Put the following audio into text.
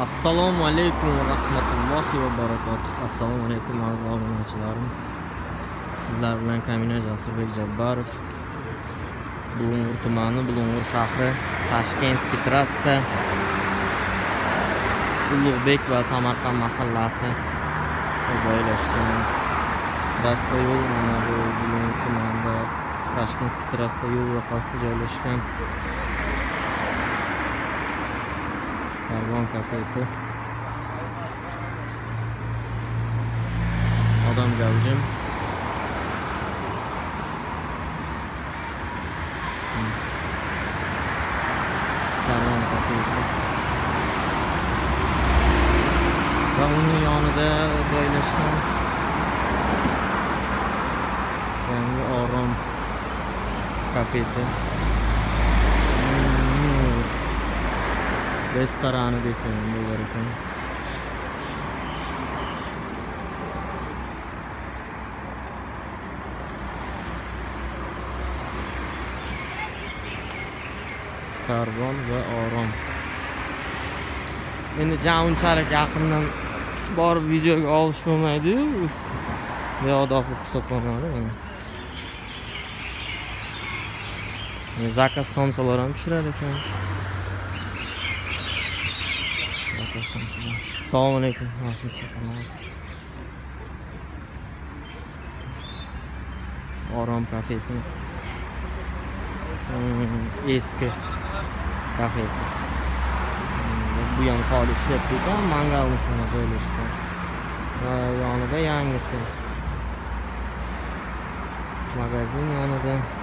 assalomu alaykum va rahmatullohi va barakatuh. Assalomu alaykum aziz obunachilarim. Sizlar bilan kamina jasurbek jabbarov. Bulung'ur tumani bulung'ur shahri tashkentskiy trassa. Ulug'bek va samarqand mahallasi joylashgan trassa yo'l mana bu bulung'ur tumanida tashkentskiy trassa yo'l yoqasida joylashgan. Kafesi. Odam gavjum. Hmm. Karvon kafesi. Va uning yonida joylashgan yangi orom kafesi. Restorani desam bo'lar ekan karvon va orom endi jam unchalik yaqindan borib videoga olish bo'lmaydiyu beodobi hisoblanadi mana zakaz somsalar ham pishiradi ekan assalomu alaykum orom kafesi. Hmm, eski kafesi. Hmm, bu ham holi ishlab ekan mangalni joylashgan va yonida yangisi magazin yonida